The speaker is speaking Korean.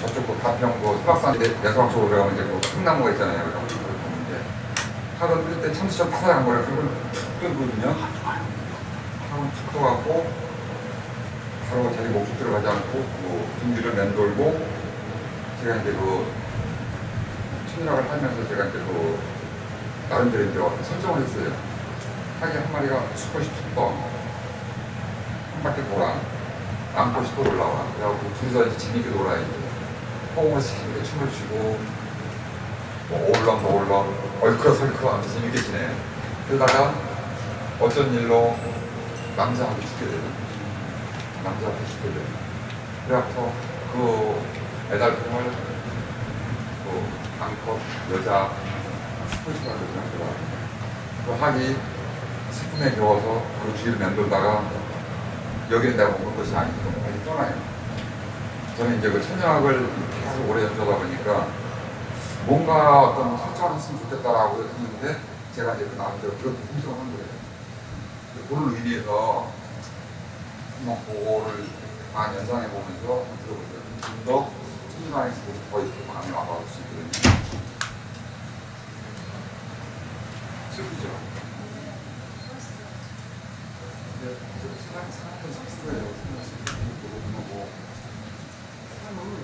저쪽 그 가평 수박산 내수박 쪽으로 들어가면 이제 그큰 나무가 있잖아요. 그죠? 이제 학원 끓일 때 참치전 바삭한 거를 그걸 끓거든요. 학원 툭 떠갖고 바로 자기 목줄 들어가지 않고 뭐 준비를 맴돌고 제가 이제 그 천일학을 하면서 제가 이제 그 나름대로 이제 설정을 했어요. 하기 한 마리가 수컷이 툭 떠. 한 바퀴 돌아. 암꽃이 또 올라와. 그래갖고 둘이서 재밌게 놀아야 돼. 호응을 재밌게 춤을 추고, 뭐, 어울렁, 어울렁, 얼크러설크 하면서 재밌게 지내. 그러다가 어쩐 일로 남자한테 죽게 되죠. 남자한테 죽게 돼요. 그래갖고 그 애달품을 그 암컷 여자 스포츠가 되더라고요. 그 학이 스푼에 겨워서 그 뒤를 맴돌다가 여기는 내가 먹을 것이 아니고 빨리 떠나요. 저는 이제 그 천연학을 계속 오래 연주하다 보니까 뭔가 어떤 설정을 했으면 좋겠다라고 했는데 제가 이제 그 나름대로 그렇게 생각을 한 거예요. 그걸 의미해서 한번 그거를 다 연상해 보면서 들어보세요. 좀더 천연학에서 더 이렇게 마음이 와닿을 수 있거든요. 슬프죠? 근데 사람, 사람은 슬픈 거예요. 잘 먹는